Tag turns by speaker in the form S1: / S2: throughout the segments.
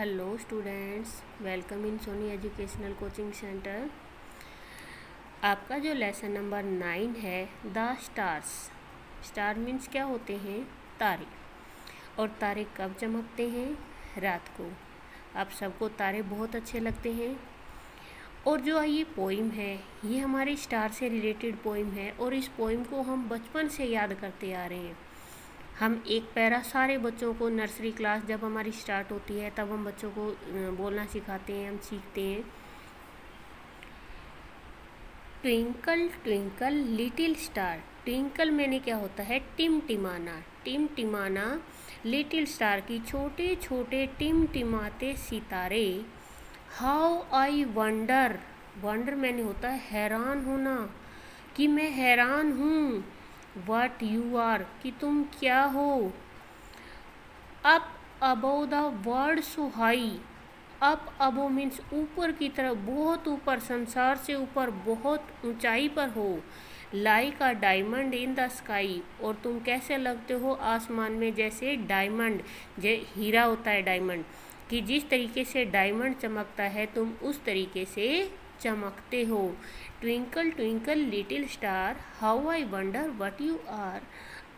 S1: Hello students welcome in Sony educational coaching centre आपका जो lesson number nine है the stars star means क्या होते हैं? तारे. और तारे कब चमकते हैं? रात को. आप सबको तारे बहुत अच्छे लगते हैं. और जो ये पोइम है, ये हमारे स्टार से रिलेटेड पोइम है और इस पोइम को हम बचपन से याद करते आ रहे हैं। हम एक पैरा सारे बच्चों को नर्सरी क्लास जब हमारी स्टार्ट होती है, तब हम बच्चों को बोलना सिखाते हैं, हम सीखते हैं। Twinkle twinkle, little star. Twinkle मैंने क्या होता है? टिम टिमाना। टिम टिमाना, लिटिल स्टार की छोटे छोटे टिम टिमाते सितारे। How I wonder. वंडर मैंने होता है हैरान होना, कि मैं हैरान हूँ। वट यू आर कि तुम क्या हो? Up above the word so high up above means ऊपर की तरफ़, बहुत ऊपर, संसार से ऊपर, बहुत ऊंचाई पर हो। Like a diamond in the sky और तुम कैसे लगते हो आसमान में? जैसे डायमंड जै हीरा होता है डायमंड कि जिस तरीके से डायमंड चमकता है, तुम उस तरीके से चमकते हो। Twinkle twinkle, little star, how I wonder what you are.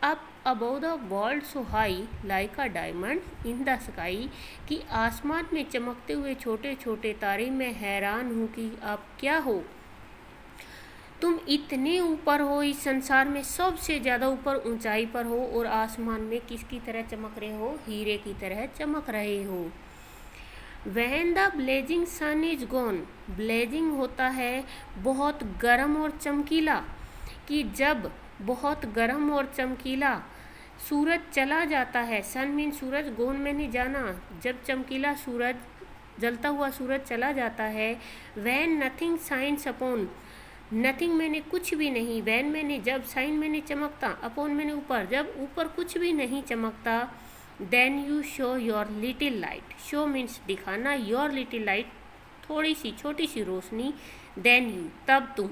S1: Up above the world so high, like a diamond in the sky, कि आसमान में चमकते हुए छोटे छोटे तारे मैं हैरान हूँ कि आप क्या हो। तुम इतने ऊपर हो, इस संसार में सबसे ज़्यादा ऊपर ऊंचाई पर हो, और आसमान में किसकी तरह चमक रहे हो? हीरे की तरह चमक रहे हो। When the blazing sun is gone. Blazing होता है बहुत गर्म और चमकीला, कि जब बहुत गर्म और चमकीला सूरज चला जाता है, सन मीन सूरज गोन में नहीं जाना, जब चमकीला सूरज, जलता हुआ सूरज चला जाता है when nothing shines upon nothing मैंने कुछ भी नहीं वैन मैंने जब साइन मैंने चमकता अपॉन मैंने ऊपर, जब ऊपर कुछ भी नहीं चमकता then you show your little light show means दिखाना योर लिटिल लाइट थोड़ी सी छोटी सी रोशनी देन यू तब तुम।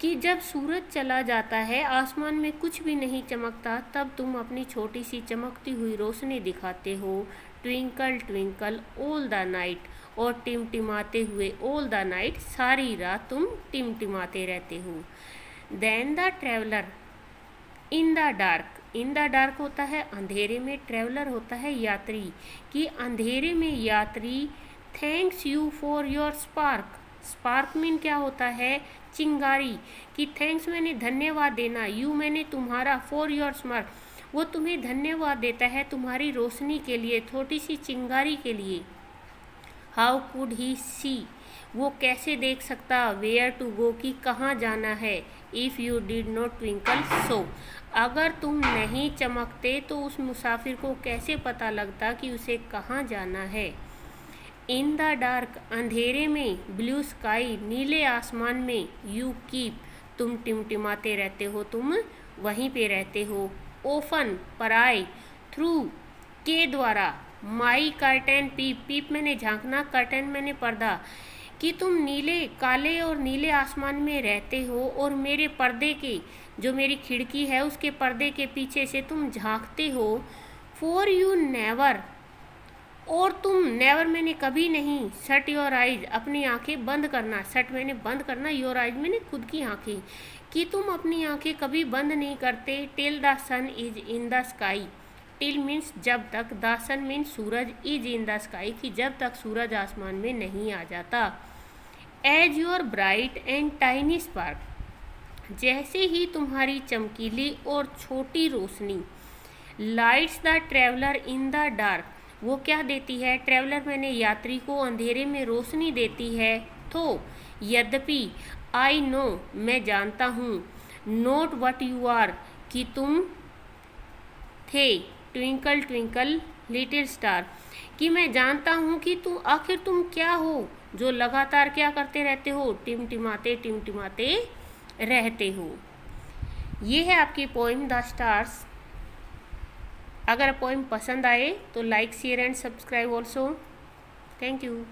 S1: कि जब सूरज चला जाता है, आसमान में कुछ भी नहीं चमकता, तब तुम अपनी छोटी सी चमकती हुई रोशनी दिखाते हो। Twinkle twinkle all the night और टिमटिमाते हुए ऑल द नाइट सारी रात तुम टिमटिमाते रहते हो। Then the traveller in the dark in the dark होता है, अंधेरे में ट्रेवलर होता है यात्री। कि अंधेरे में यात्री thanks you for your spark spark mean क्या होता है? चिंगारी। कि थैंक्स मैंने धन्यवाद देना। यू मैंने तुम्हारा फॉर योर स्मार्क वो तुम्हें धन्यवाद देता है तुम्हारी रोशनी के लिए, छोटी सी चिंगारी के लिए। हाउ कुड ही सी वो कैसे देख सकता वेयर टू गो कि कहाँ जाना है if you did not twinkle so अगर तुम नहीं चमकते तो उस मुसाफिर को कैसे पता लगता कि उसे कहाँ जाना है? इन द डार्क अंधेरे में ब्लू स्काई नीले आसमान में यू कीप तुम टिमटिमाते रहते हो, तुम वहीं पे रहते हो. ओफन पराई थ्रू के द्वारा. माई कर्टन पीप पीप मैंने झांकना कर्टन मैंने पर्दा. कि तुम नीले, काले और नीले आसमान में रहते हो और मेरे पर्दे के, जो मेरी खिड़की है, उसके पर्दे के पीछे से तुम झांकते हो। फॉर यू नेवर और तुम नेवर मैंने कभी नहीं। सट योर आइज़ अपनी आँखें बंद करना। सट मैंने बंद करना। योर आइज़ मैंने खुद की आँखें। कि तुम अपनी आँखें कभी बंद नहीं करते। Till the sun is in the sky till means जब तक। द सन मीन्स सूरज इज़ इन द स्काई कि जब तक सूरज आसमान में नहीं आ जाता। As your bright and tiny spark. जैसे ही तुम्हारी चमकीली और छोटी रोशनी lights the traveller in the dark वो क्या देती है? ट्रेवलर मैंने यात्री को अंधेरे में रोशनी देती है। तो यद्यपि आई नो मैं जानता हूँ। नोट वट यू आर कि तुम थे ट्विंकल ट्विंकल लिटिल स्टार कि मैं जानता हूँ कि तू, आखिर तुम क्या हो? जो लगातार क्या करते रहते हो, टिमटिमाते टिमटिमाते रहते हो। ये है आपकी पोइम द स्टार्स अगर पोइम पसंद आए तो like share and subscribe also thank you